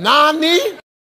Nani?